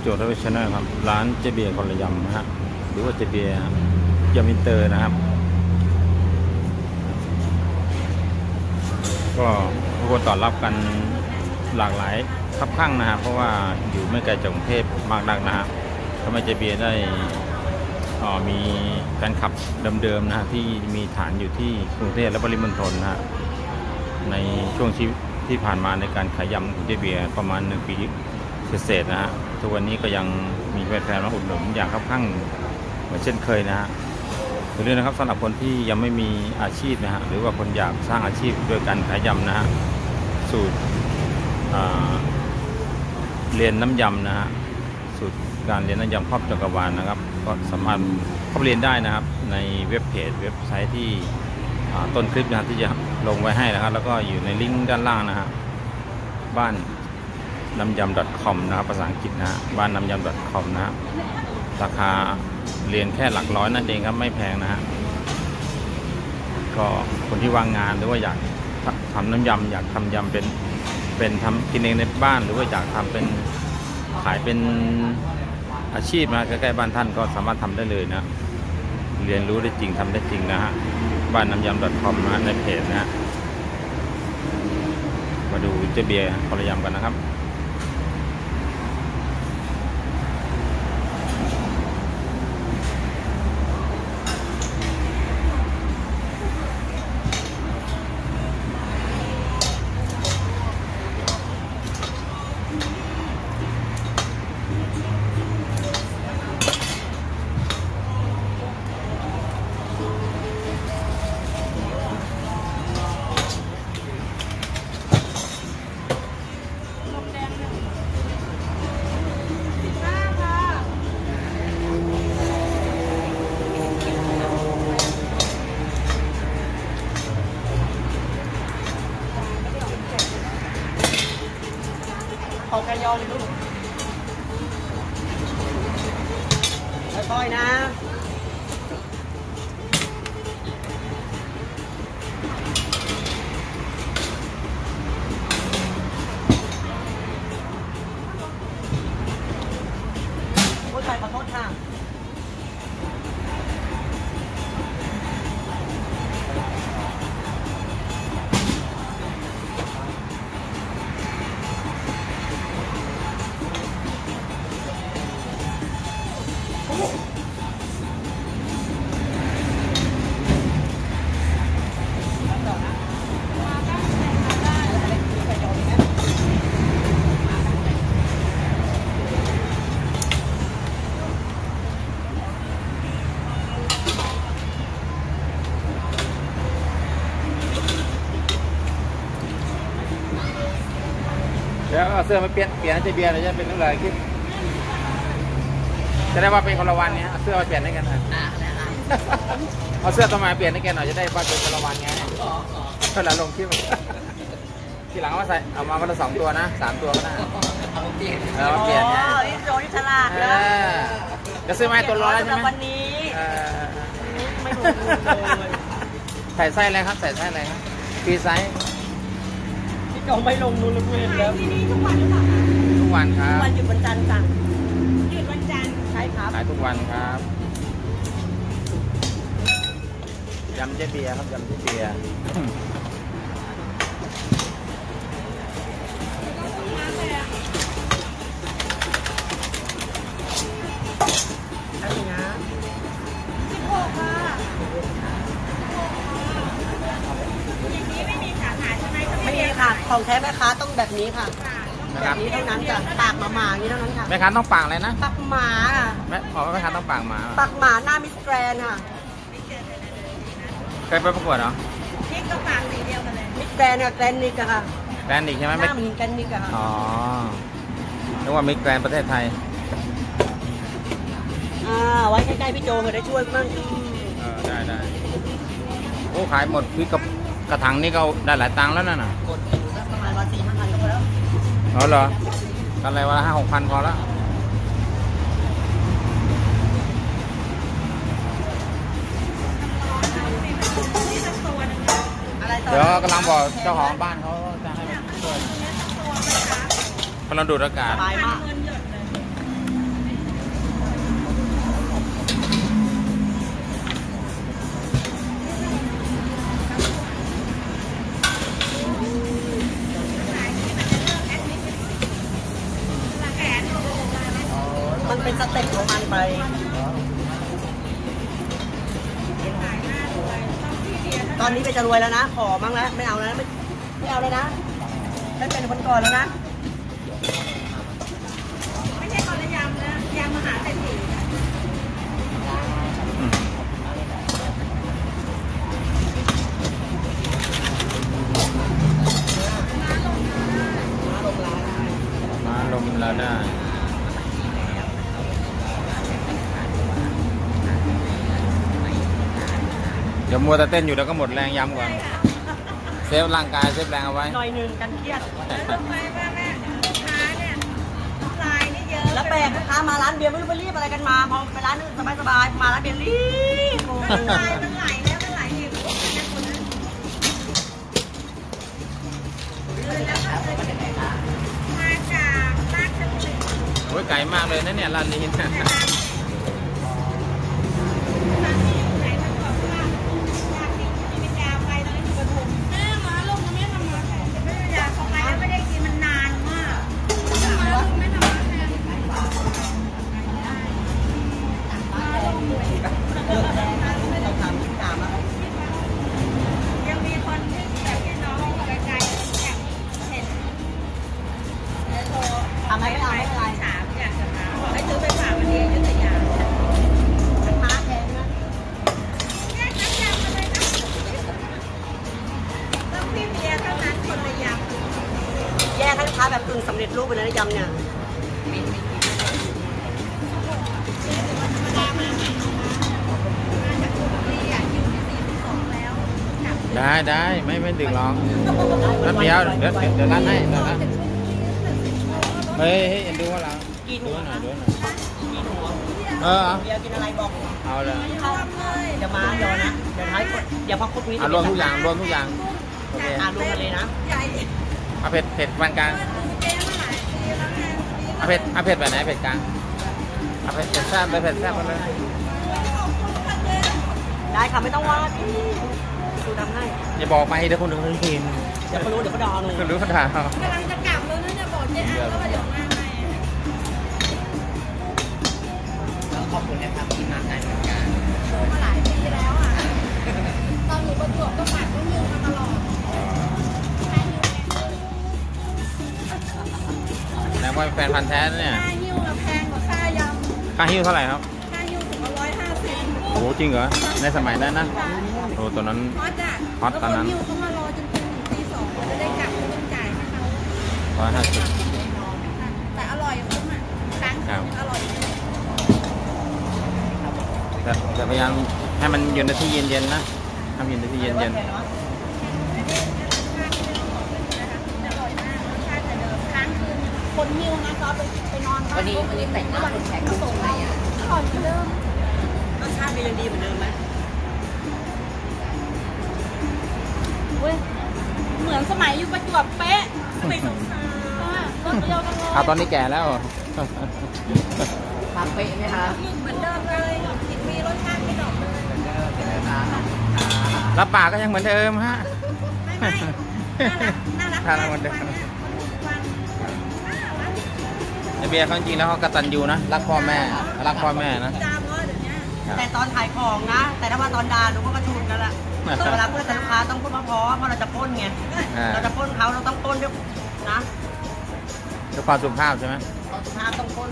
โจทย์และ channel ครับ ร้านเจ้เบียร์คนละยำนะฮะหรือว่าเจ้เบียร์ยำอินเตอร์นะครับ ก็ทุกคนตอบรับกันหลากหลายค่อนข้างนะครับเพราะว่าอยู่ไม่ไกลจากกรุงเทพมากนักนะฮะทำไมเจ้เบียร์ได้มีแฟนคลับเดิมๆนะฮะที่มีฐานอยู่ที่กรุงเทพและปริมณฑลนะฮะในช่วงชีวิตที่ผ่านมาในการขายยำของเจเบียประมาณหนึ่งปีเศษนะฮะ ทุกวันนี้ก็ยังมีแฟนๆมาอุดหนุนอย่างครับข้างเหมือนเช่นเคยนะฮะอย่าลืมนะครับสำหรับคนที่ยังไม่มีอาชีพนะฮะหรือว่าคนอยากสร้างอาชีพโดยการขายยำนะฮะสูตรเรียนน้ำยำนะฮะสูตรการเรียนน้ำยำครอบจักรวาลนะครับ ก็สามารถเข้าไปเรียนได้นะครับ ในเว็บเพจเว็บไซต์ที่ต้นคลิปนะที่จะลงไว้ให้นะครับ แล้วก็อยู่ในลิงก์ด้านล่างนะฮะบ้าน น้ำยำ .com นะครับภาษาอังกฤษนะฮะบ้านน้ำยำ .com นะฮะราคาเรียนแค่หลักร้อยนั่นเองครับไม่แพงนะฮะก็คนที่วางงานหรือว่าอยากทำน้ำยำอยากทำยำเป็นเป็นทำกินเองในบ้านหรือว่าอยากทำเป็นขายเป็นอาชีพนะใกล้ๆบ้านท่านก็สามารถทำได้เลยนะ เรียนรู้ได้จริงทำได้จริงนะฮะบ้านน้ำยำ .com นะฮะในเพจนะฮะมาดูเจเบียร์พลยำกันนะครับ เดี๋ยวเอาเสื้อมาเปลี่ยนเปลี่ยนให้เจเบียร์เลยจะเป็นเรื่องอะไรคิดจะได้ว่าเป็นคนละวันเนี้ยเอาเสื้อมาเปลี่ยนให้กันหน่อยอ่านะคะเอาเสื้อตัวมาเปลี่ยนให้แกหน่อยจะได้ว่าเป็นคนละวันไงขอขอเท่าไหร่ลงคลิปทีหลังเอามาใส่เอามาวันละสองตัวนะสามตัวก็ได้เอาเปลี่ยนเออเอาเปลี่ยนไงอ๋อนี่โจนี่ฉลาดเอนะอจะซื้อมาให้ตัวร้อยแล้วใช่ไหมวันนี้เออไม่ถูกเลยใส่ไส้อะไรครับ ใส่ไส้อะไรครับปีไซส์ พี่โจไม่ลงนูนเลยเวนแล้วที่นี่ทุกวันหรือเปล่าคะทุกวันครับ วันหยุดวันจันทร์จ้ะหยุดวันจันทร์ใช่ครับขายทุกวันครับยำเจ๊เบียร์ครับยำเจ๊เบียร์ ของแท้แม่ค้าต้องแบบนี้ค่ะค่ะ นะแบครับบนี้เท่านั้นจ้ะปากหมาๆอย่างนี้เท่านั้นค่ะแม่ค้าต้องปากอะไรนะปากหมาค่ะแม่บอกว่าแม่ค้าต้องปากหมา ปากหมาหน้ามิสแกรนค่ะเคยไปประกวดเหรอพริกก็ปากสีเดียวกันเลยมิสแกรนกับแกรนนิกอะค่ะแกรนด์อีกใช่ไหมหไม่น้าเหมือนแกรนนิกอะค่ะอ๋อนึกว่ามิสแกรนด์ประเทศไทย อ่าไว้ใกล้ๆพี่โจเผื่อได้ช่วยมั่งเออได้ได้โอ้ขายหมดพริกกับกระถางนี่ก็ได้หลายตังค์แล้วนั่นน่ะกด อ๋อเหรอกันอะไรวันละห้าหกพันพอแล้วอะไรต่อเดี๋ยวกำลังบอกเจ้าของบ้านเขาจะให้มาช่วยกำลังดูดอากาศ สบายมาก สเต็ปของมันไปตอนนี้เป็นจะรวยแล้วนะ ขอมั้งแล้วไม่เอาแล้วไม่ไม่เอาเลยนะไม่เป็นคนก่อนแล้วนะ มัวแต่เต้นอยู่แล้วก็หมดแรงย้ำก่อน เซฟร่างกายเซฟแรงเอาไว้ หน่อยหนึ่งกันเครียดรู้ไหมว่าแม่ลูกค้าเนี่ยน้ำลายนี่เยอะแล้วแปลกลูกค้ามาร้านเบียร์ไม่รู้ไปรีบอะไรกันมา พอไปร้านนึงสบายๆ มาร้านเบียร์รีบโอ้โหน้ำลายมันไหลแล้วมันไหลอีกโอ้โหนะคนนั้นเลยแล้วก็เลยมาจากราชบุรีโอ้ยไกลมากเลยนะเนี่ยร้านนี้นะ แต่ร้านร้าน ร็จรูปไปเลยนะยำเนี่ยำมาจากชลบุรีอะอยู่ที่สี่สิบสองแล้วจับได้ได้ไม่ไม่ดึกหรอกร้านเดียวเดี๋ยวเดี๋ยวเดี๋ยวร้านให้เดี๋ยวร้านเฮ้ยเฮ้ยดูว่าเรากินดูหัวหน่อยดูหน่อยกินหัวเออเอาเบียร์กินอะไรบอกเอาเลยเอาเลยเดี๋ยวมาเดี๋ยวนะเดี๋ยวท้ายกดเดี๋ยวพอครบนี้เอารวมทุกอย่างรวมทุกอย่างโอเคอ่านรวมกันเลยนะใหญ่เอาเผ็ดเผ็ดปานกลาง เอาเผ็ดเอาเผ็ดแบบไหนเผ็ดกลางเอาเผ็ดเผ็ดแซ่บเลยเผ็ดแซ่บไปเลยได้ค่ะไม่ต้องว่าพี่ดูทำให้อย่าบอกไปเดี๋ยวคนอื่นเขากินเดี๋ยวเขารู้เดี๋ยวเขาดองหนูคนรู้เขาด่าเอากำลังจะกลับแล้วนะจะบอกเจ๊อันว่าเดี๋ยวมาใหม่ขอบคุณนะครับที่มาให้เหมือนกันดูมาหลายปีแล้วอะตอนอยู่ประจวบก็ฝากลูกยืมมาตลอด ก็แฟนพันธ์แท้เนี่ย ค่าหิ้วเราแพงกว่าค่ายำ ค่าหิ้วเท่าไหร่ครับค่าหิ้วถึงร้อยห้าสิบโอ้จริงเหรอ ในสมัยนั้นนะโอ้ตัวนั้นฮอตอะฮอตตอนนั้นแล้วคหิ้วเขามารอจนถึงตีสองจะได้กลับไม่ต้องจ่ายให้เขาร้อยห้าสิบแต่อร่อยคุ้มอะครั้งครับอร่อยแต่พยายามให้มันอยู่ในที่เย็นๆนะทำอยู่ในที่เย็นอร่อยมากรสชาติแต่เดิมค้างคื นคนหิ้วนะก็ไปไปนอนบ้านวันนี้วันนี้แต่งหน้าคนแขกก็ส่งอะไรอะอร่อยเหมือนเดิมรสชาติมันยังดีเหมือนเดิมไหมเว้ยเหมือนสมัยอยู่ประจวบเป๊ะไม่สงสารรสเดียวกันเลยๆเอาตอนนี้แก่แล้วทำเป๊ะไหมคะเหมือนเดิมเลยกินมีรสชาติไม่ดอกเลยรับปากก็ยังเหมือนเดิมฮะไม่ไม่น่ารักน่ารักน่ารักเหมือนเดิม ไอเบียร์เขาจริงๆแล้วเขากตัญญูนะรักพ่อแม่รักพ่อแม่นะจามว่าเดี๋ยวนี้ครับ แต่ตอนขายของนะ แต่ถ้ามาตอนด่าหนูก็กระชุนกันแหละเวลาพูดกับลูกค้าต้องพูดเพราะๆเพราะเราจะปล้นไงอ่าเราจะปล้นเขาเราต้องปล้นด้วยนะด้วยความสุภาพใช่ไหมเราสุภาพต้องปล้น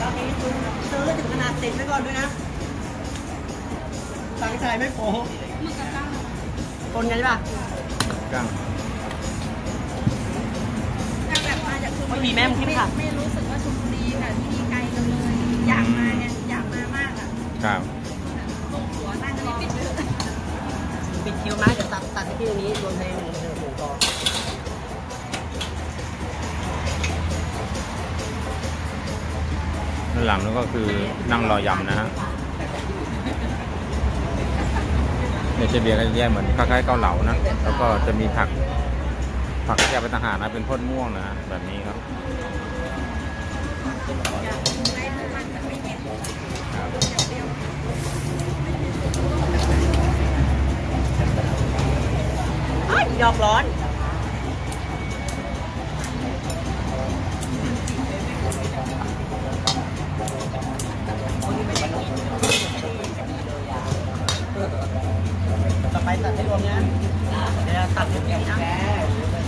ตอนนี้ซื้อซื้อถึงขนาดติดไว้ก่อนด้วยนะสังใจไม่โป๊ะมึงกับกั้งปล้นกันใช่ป่ะกั้งกั้ง ไม่รีมีแม่มึงคิดค่ะ ไม่รู้สึกว่าชลบุรีค่ะที่นี่ไกลกันเลยอยากมาเนี่ยอยากมามากอะครับลงหัวนั่งรอปิดไปเลยปิดคิวไหมเดี๋ยวตัดตัดที่ตรงนี้รวมในหนึ่งหนึ่งหมูกรอบด้านหลังนั่นก็คือนั่งรอยำนะฮะเนี่ยเจเบียร์ก็จะแยกเหมือนคล้ายๆเกาเหลานะ แล้วก็จะมีผัก ผักแก้วเป็นทหารนะเป็นพ่นม่วงนะแบบนี้ครับดอกร้อนต่อไปตัดให้รวมนะเดี๋ยวตัดอย่างนี้นะ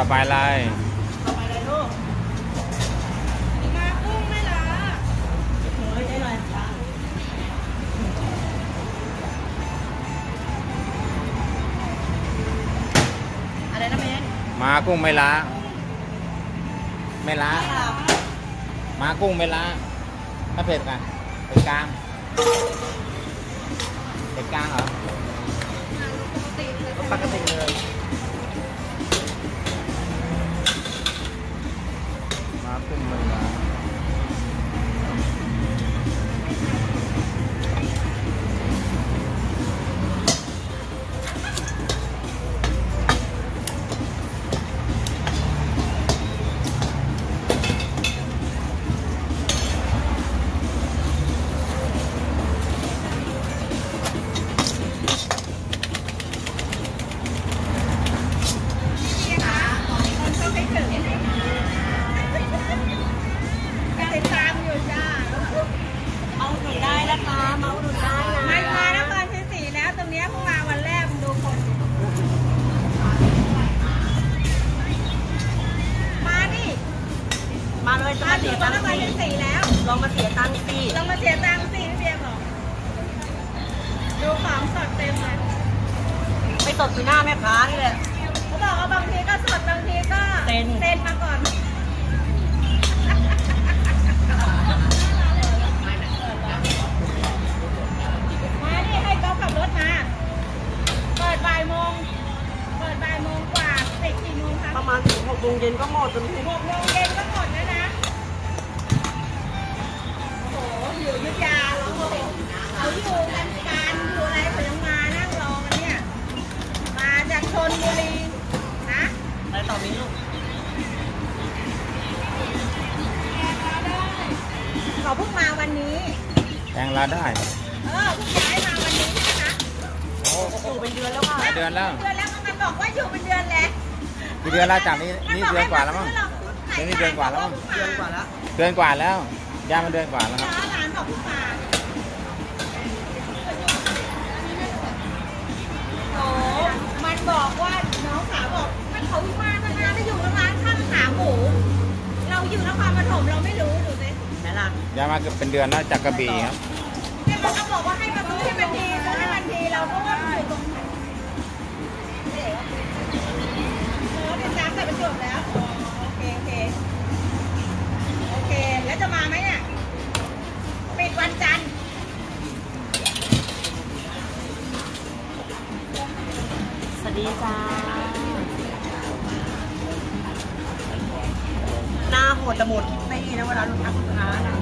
ต่อไปอะไรต่อไปเลยลูกมากุ้งไม่ละเฮ้ยได้หน่อยจ้าอะไรนะเมนมากุ้งไม่ล้าไม่ล้ามากุ้งไม่ล้าถ้าเผ็ดอะเผ็ดกลางเผ็ดกลางเหรอปกติเลย มากุ้ง ก็หมดจนถึงหกโมงเย็นก็หมดแล้วนะ โอ้โห อยู่อยุธยาเหรอเขาอยู่กันการอยู่อะไรเขายังมานั่งรอกันเนี่ย มาจากชนบุรีนะอะไรต่อมิ้นลูกเขาเพิ่งมาวันนี้แทงลาได้ เออเพิ่งย้ายมาวันนี้ใช่ไหมคะอยู่เป็นเดือนแล้วค่ะหลายเดือนแล้ว เดือนแล้วมันบอกว่าอยู่เป็นเดือนแล้ว กี่เดือนแล้วจากนี้นี่ เดือนกว่าแล้วมั้งเดืเดือนนี้เดือนกว่าแล้วมั้งเดือนกว่าแล้วเดือนกว่าแล้วย่างมาเดือนกว่าแล้วครับร้านบอกเพิ่งมาโอ้มันบอกว่าน้องสาวบอกมันเขามาตั้งนานแล้วอยู่ร้านข้างขาหมูเราอยู่นครปฐมเราไม่รู้ดูสิแม่ล่ะย่างมาเกือบเป็นเดือนแล้วจากกระบี่ครับเนี่ยมันก็บอกว่าให้มาซื้อให้มันทีซื้อให้มันทีเราก็ว่ามันอยู่ตรงไหนเออเดี๋ยวจ้าใส่ประจวบแล้ว แล้วจะมาไหมเนี่ยปิดวันจันทร์สวัสดีจ้า หน้าโหดจะหมดไม่ดีนะเวลาลูกค้าลูกค้านะ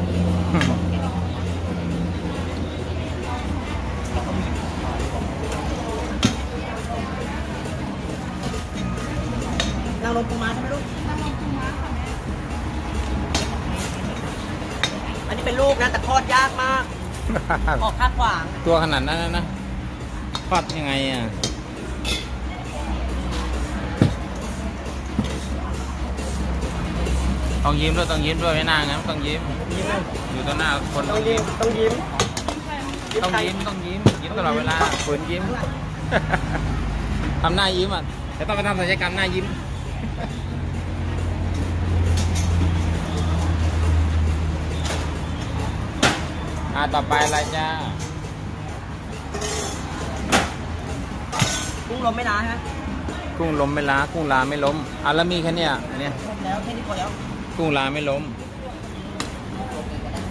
นาลมปูม้าใช่ไหมลูก ออกข้างขวาง ตัวขนาดนั้นนะนะทอดยังไงอะต้องยิ้มด้วยต้องยิ้มด้วยไม่น่างั้นต้องยิ้มยิ้มเลยอยู่ต่อหน้าคนต้องยิ้มต้องยิ้มต้องยิ้มต้องยิ้มยิ้มตลอดเวลาฝืนยิ้มทำหน้ายิ้มอะจะต้องไปทำศัลยกรรมหน้ายิ้ม อ่าต่อไปอะไรจ้ากุ้งลมไม่ล้าฮะกุ้งล้มไม่ล้ากุ้งลาไม่ล้มอะแล้วมีแค่เนี้ยอันเนี้ยลมแล้วแค่นี้พอแล้วกุ้งลาไม่ล้ม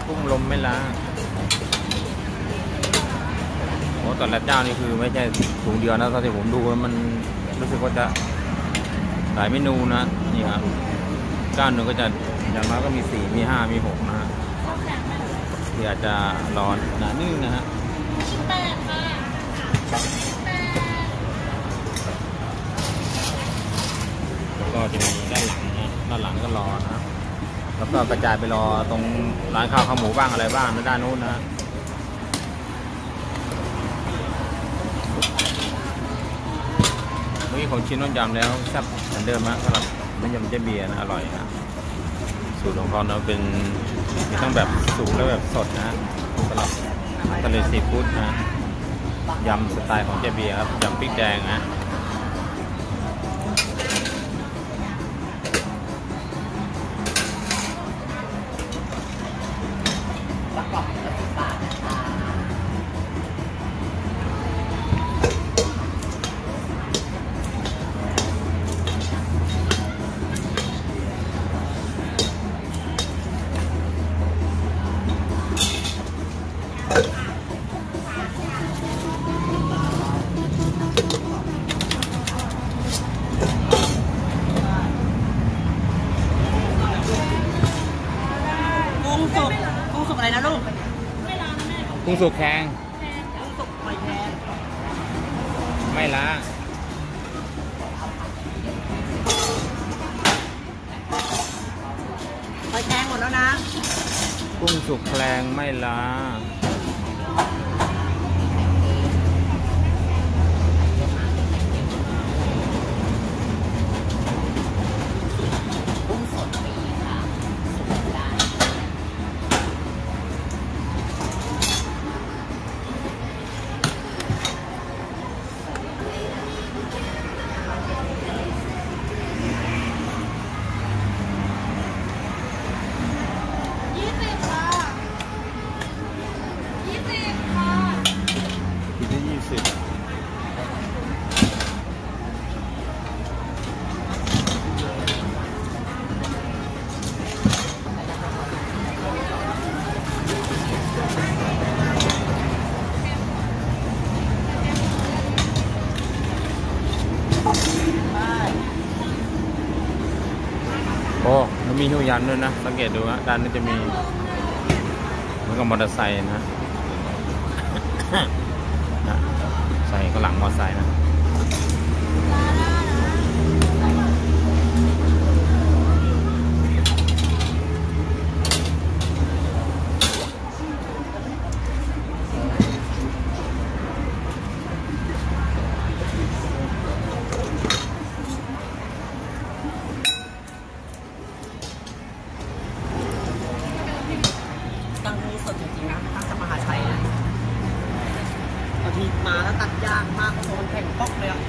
กุ้งล้มไม่ล้าโอ้แต่ละเจ้านี่คือไม่ใช่ถุงเดียวนะเท่าที่ผมดูแล้วมันรู้สึกว่าจะหลายเมนูนะนี่ครับเจ้าหนึ่งก็จะอย่างน้อยก็มีสี่มีห้ามีหกนะ ฮะที่อาจจะร้อนหนานึ่งนะฮะแล้วก็จะมีด้านหลังนะด้านหลังก็รอนะแล้วก็กระจายไปรอตรงร้านข้าวขาหมูบ้างอะไรบ้างในด้านนู้นนะเมื่อกี้ผมชิมน้ำยำแล้วแซ่บเหมือนเดิมนะสำหรับน้ำยำเจ๊เบียร์นะอร่อยนะ สูตรของเขานะเป็นมีทั้งแบบสุกและแบบสดนะสำหรับทะเลซีฟู้ดนะยำสไตล์ของเจเบียครับยำพริกแดงนะ กุ้งสุ หิ้วยันด้วยนะ สังเกตดูนะด้านนี้จะมีเหมือนกับมอเตอร์ไซค์นะนะใส่ข้างหลังมอเตอร์ไซค์นะ ตังนี้สดจริงๆนะตั้งจะมหาชัยนะบางที มาแล้วตัดยากมากโดนแข่งป๊อกเลยอะ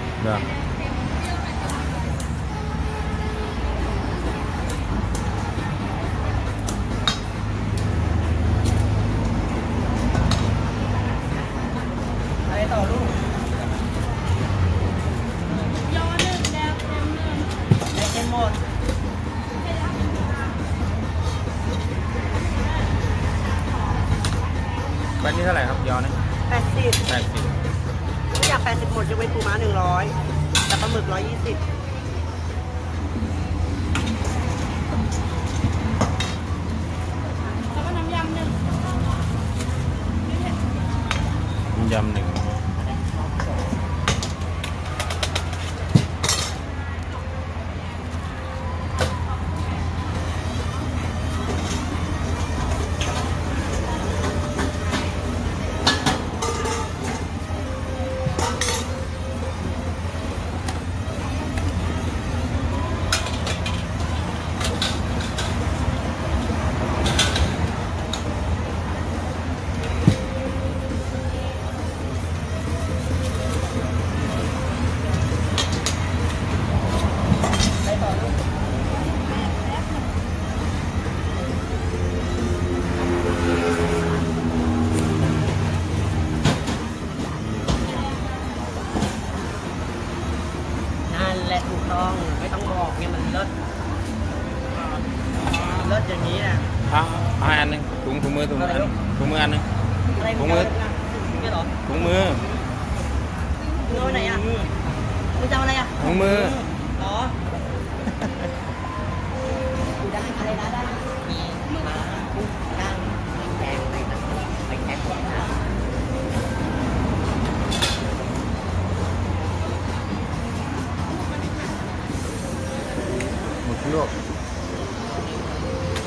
หมดลวก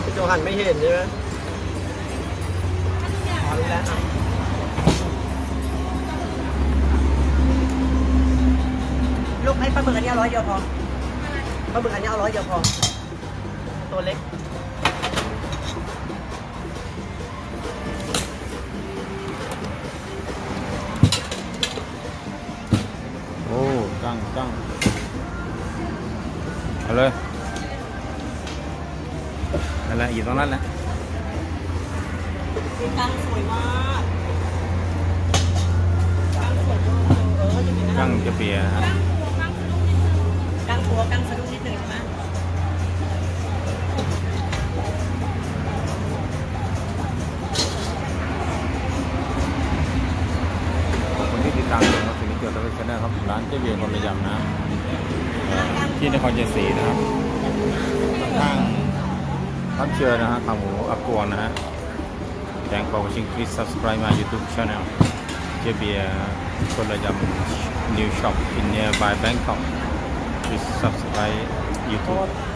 พี่โจหันไม่เห็นใช่ไหมอ๋อรู้แล้วอะลูกไอ้ปลาหมึกอันนี้เอาร้อยเดียวพอปลาหมึกอันนี้เอาร้อยเดียวพอ ตัวเล็กโอ้กั้งกั้งเอาเลยนั่นแหละ อยู่ตรงนั้นแหละกังสวยมากกังสวยมากเออจะมีกั้งจะเปียนะครับกังตัวกังสะดุ้งนิดหนึ่งใช่ไหมขอบคุณที่ติดตามชมครับสิ่งที่เกี่ยวกับชาแนลครับ ร้านเจ๊เบียร์คนระยำนะเอ่อที่นครชัยศรีนะครับข้าง ข้ามเชื่อนะฮะขาหมูอักวงนะฮะ Thank for watching please subscribe my YouTube channel เจเบียคนระยำ new shop in nearby Bangkok please subscribe YouTube